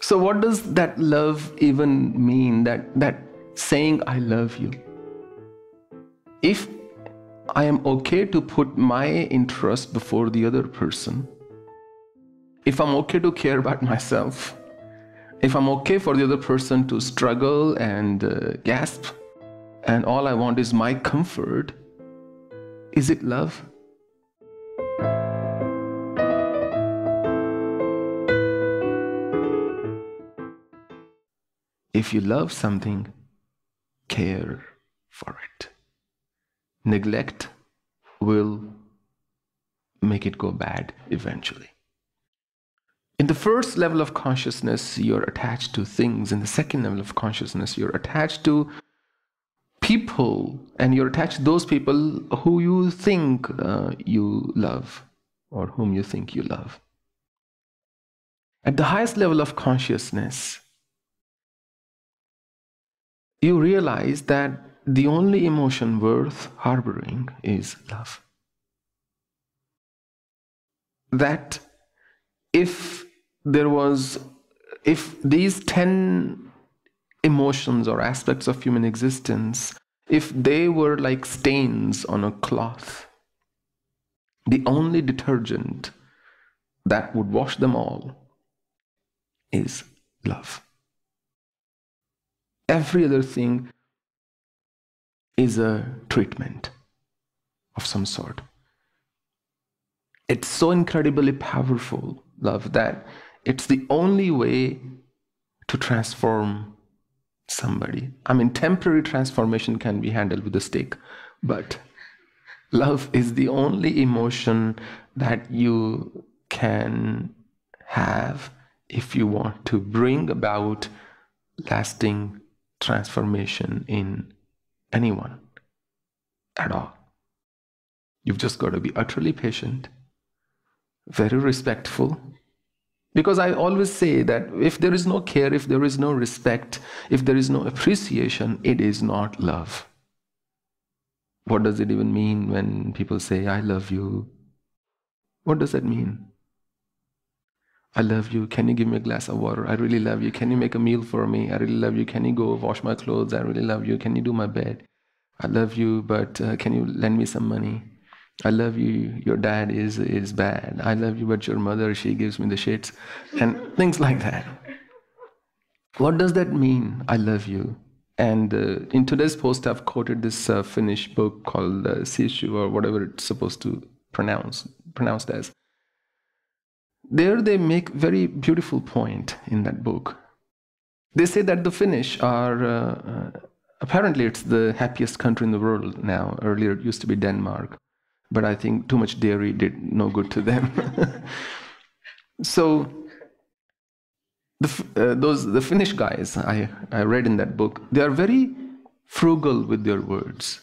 So, what does that love even mean? That, that saying, I love you. If I am okay to put my interest before the other person, if I'm okay to care about myself, if I'm okay for the other person to struggle and uh, gasp, and all I want is my comfort, is it love? If you love something, care for it. Neglect will make it go bad eventually. In the first level of consciousness, you're attached to things. In the second level of consciousness, you're attached to people, and you're attached to those people who you think uh, you love or whom you think you love. At the highest level of consciousness, you realize that the only emotion worth harboring is love. That if there was, if these 10 emotions or aspects of human existence, if they were like stains on a cloth, the only detergent that would wash them all is love. Every other thing is a treatment of some sort. It's so incredibly powerful, love, that it's the only way to transform somebody. I mean, temporary transformation can be handled with a stick, but love is the only emotion that you can have if you want to bring about lasting transformation in anyone at all. You've just got to be utterly patient, very respectful, because I always say that if there is no care, if there is no respect, if there is no appreciation, it is not love. What does it even mean when people say, I love you? What does that mean? I love you. Can you give me a glass of water? I really love you. Can you make a meal for me? I really love you. Can you go wash my clothes? I really love you. Can you do my bed? I love you, but uh, can you lend me some money? I love you, your dad is, is bad. I love you, but your mother, she gives me the shits. And things like that. What does that mean, I love you? And uh, in today's post, I've quoted this uh, Finnish book called uh, Sishu, or whatever it's supposed to pronounce, pronounced as. There they make very beautiful point in that book. They say that the Finnish are, uh, uh, apparently it's the happiest country in the world now. Earlier it used to be Denmark but I think too much dairy did no good to them. so the, uh, those the Finnish guys I, I read in that book, they are very frugal with their words,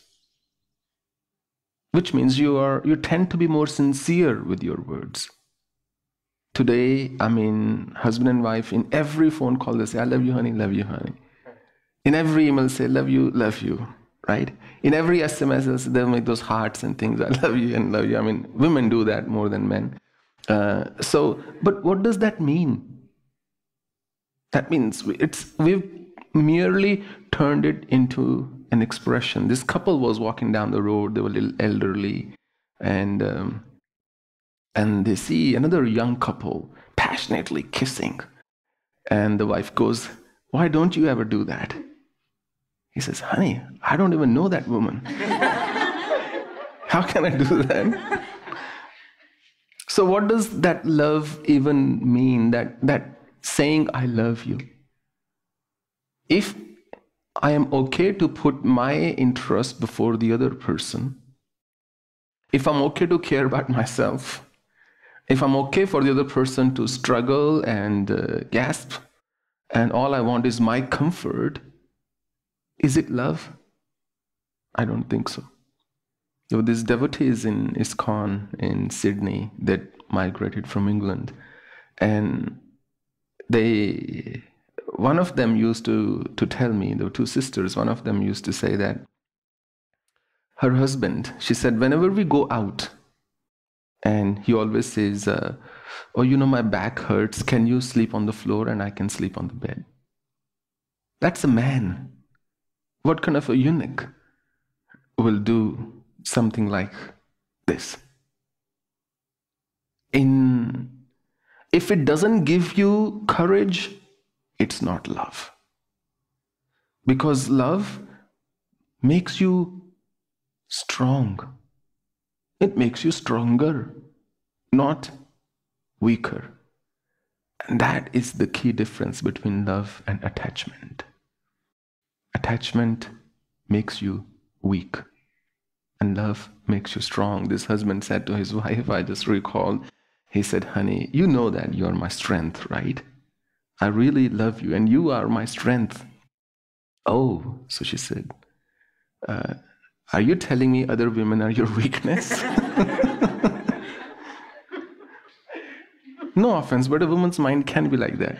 which means you are you tend to be more sincere with your words. Today, I mean, husband and wife in every phone call they say, "I love you, honey, love you, honey." In every email, say, "Love you, love you." right? In every SMS, they'll make those hearts and things. I love you and love you. I mean, women do that more than men. Uh, so, but what does that mean? That means it's we've merely turned it into an expression. This couple was walking down the road. They were a little elderly, and um, and they see another young couple passionately kissing, and the wife goes, "Why don't you ever do that?" He says, Honey, I don't even know that woman. How can I do that? So, what does that love even mean? That, that saying, I love you. If I am okay to put my interest before the other person, if I'm okay to care about myself, if I'm okay for the other person to struggle and uh, gasp, and all I want is my comfort, is it love? I don't think so. There were these devotees in ISKCON in Sydney that migrated from England, and they, one of them used to, to tell me, there were two sisters, one of them used to say that her husband, she said, whenever we go out, And he always says, uh, Oh, you know, my back hurts. Can you sleep on the floor and I can sleep on the bed? That's a man. What kind of a eunuch will do something like this? In if it doesn't give you courage, it's not love. Because love makes you strong. It makes you stronger, not weaker. And that is the key difference between love and attachment. Attachment makes you weak, and love makes you strong. This husband said to his wife, I just recall, he said, Honey, you know that you're my strength, right? I really love you, and you are my strength. Oh, so she said, uh, Are you telling me other women are your weakness? no offense, but a woman's mind can be like that.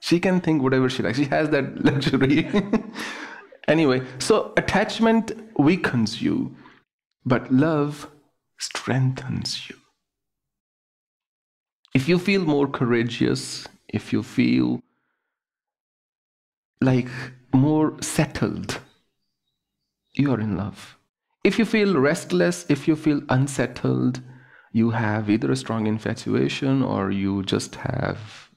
She can think whatever she likes, she has that luxury. anyway, so attachment weakens you, but love strengthens you. If you feel more courageous, if you feel like more settled, you are in love. If you feel restless, if you feel unsettled, you have either a strong infatuation or you just have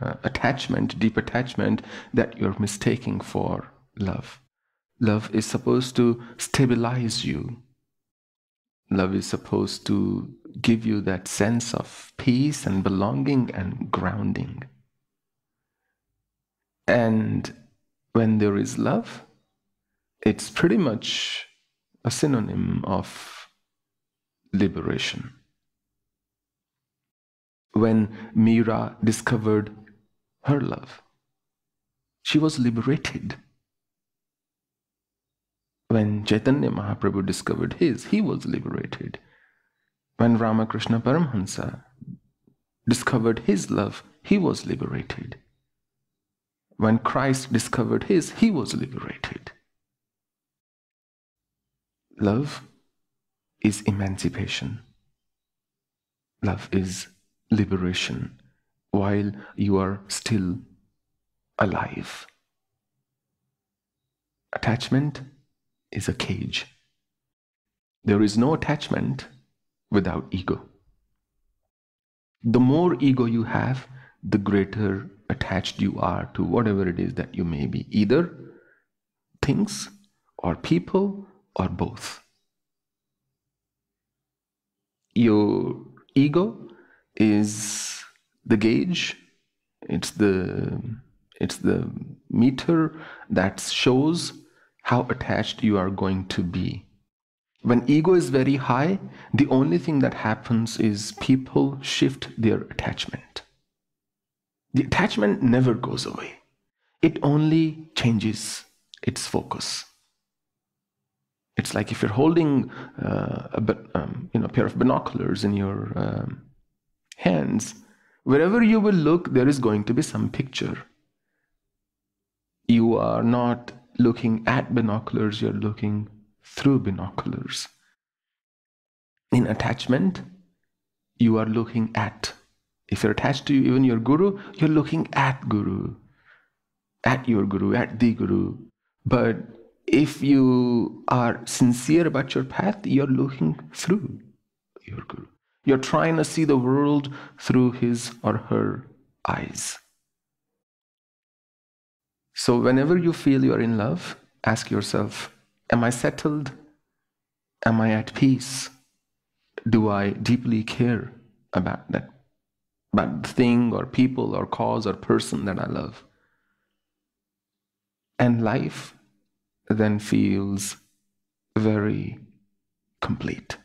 uh, attachment, deep attachment that you're mistaking for love. Love is supposed to stabilize you. Love is supposed to give you that sense of peace and belonging and grounding. And when there is love, it's pretty much a synonym of liberation. When Meera discovered her love, she was liberated. When Chaitanya Mahaprabhu discovered his, he was liberated. When Ramakrishna Paramhansa discovered his love, he was liberated. When Christ discovered his, he was liberated. Love is emancipation. Love is liberation while you are still alive. Attachment is a cage. There is no attachment without ego. The more ego you have, the greater attached you are to whatever it is that you may be, either things or people or both. Your ego is the gauge, it's the it's the meter that shows how attached you are going to be when ego is very high, the only thing that happens is people shift their attachment. The attachment never goes away, it only changes its focus. It's like if you're holding uh, a um, you know, pair of binoculars in your um, hands, wherever you will look, there is going to be some picture. You are not looking at binoculars, you're looking through binoculars. In attachment, you are looking at. If you're attached to even your guru, you're looking at guru, at your guru, at the guru. But if you are sincere about your path, you're looking through your guru. You're trying to see the world through his or her eyes. So, whenever you feel you're in love, ask yourself Am I settled? Am I at peace? Do I deeply care about that, about the thing or people or cause or person that I love? And life then feels very complete.